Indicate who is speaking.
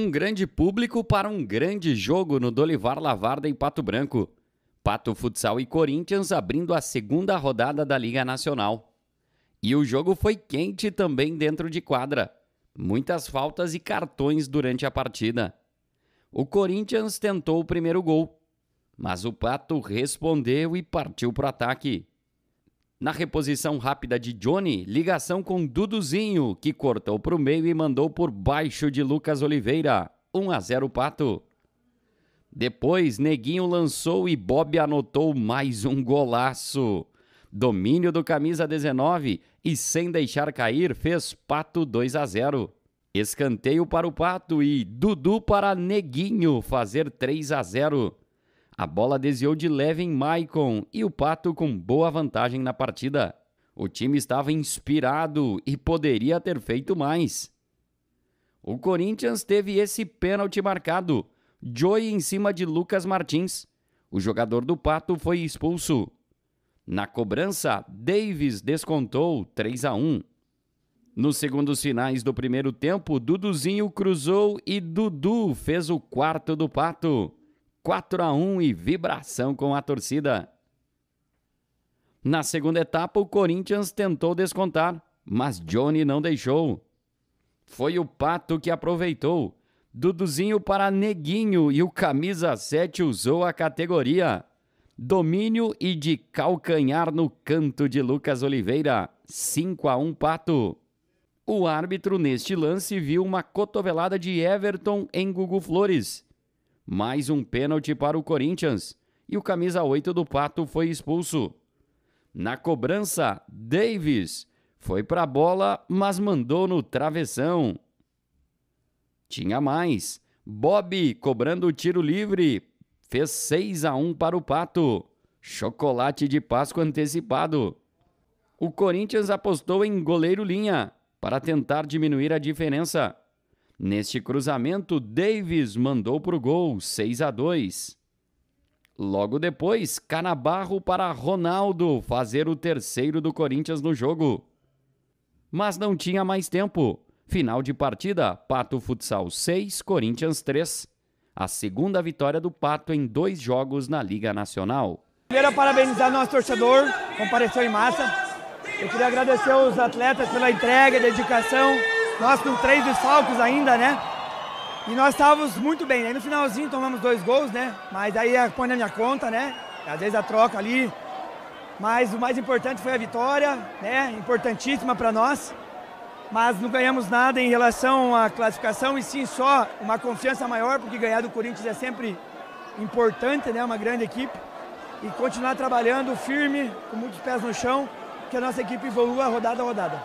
Speaker 1: Um grande público para um grande jogo no Dolivar Lavarda em Pato Branco. Pato Futsal e Corinthians abrindo a segunda rodada da Liga Nacional. E o jogo foi quente também dentro de quadra. Muitas faltas e cartões durante a partida. O Corinthians tentou o primeiro gol, mas o Pato respondeu e partiu para o ataque. Na reposição rápida de Johnny, ligação com Duduzinho, que cortou para o meio e mandou por baixo de Lucas Oliveira. 1 a 0 Pato. Depois, Neguinho lançou e Bob anotou mais um golaço. Domínio do camisa 19 e sem deixar cair fez Pato 2 a 0. Escanteio para o Pato e Dudu para Neguinho fazer 3 a 0. A bola desviou de leve em Maicon e o Pato com boa vantagem na partida. O time estava inspirado e poderia ter feito mais. O Corinthians teve esse pênalti marcado. Joey em cima de Lucas Martins. O jogador do Pato foi expulso. Na cobrança, Davis descontou 3 a 1. Nos segundos finais do primeiro tempo, Duduzinho cruzou e Dudu fez o quarto do Pato. 4 a 1 e vibração com a torcida. Na segunda etapa, o Corinthians tentou descontar, mas Johnny não deixou. Foi o Pato que aproveitou. Duduzinho para Neguinho e o camisa 7 usou a categoria. Domínio e de calcanhar no canto de Lucas Oliveira. 5 a 1 Pato. O árbitro neste lance viu uma cotovelada de Everton em Gugu Flores mais um pênalti para o Corinthians e o camisa 8 do Pato foi expulso. Na cobrança, Davis foi para a bola, mas mandou no travessão. Tinha mais. Bob cobrando o tiro livre. Fez 6 a 1 para o Pato. Chocolate de Páscoa antecipado. O Corinthians apostou em goleiro linha para tentar diminuir a diferença. Neste cruzamento, Davis mandou para o gol 6 a 2. Logo depois, Canabarro para Ronaldo fazer o terceiro do Corinthians no jogo. Mas não tinha mais tempo. Final de partida: Pato Futsal 6, Corinthians 3. A segunda vitória do Pato em dois jogos na Liga Nacional.
Speaker 2: Primeiro, parabenizar nosso torcedor, compareceu em massa. Eu queria agradecer os atletas pela entrega, dedicação nós com três desfalques ainda, né? E nós estávamos muito bem. Aí no finalzinho tomamos dois gols, né? Mas aí põe na minha conta, né? Às vezes a troca ali. Mas o mais importante foi a vitória, né? Importantíssima para nós. Mas não ganhamos nada em relação à classificação e sim só uma confiança maior, porque ganhar do Corinthians é sempre importante, né? Uma grande equipe. E continuar trabalhando firme, com muitos pés no chão, que a nossa equipe evolua rodada a rodada.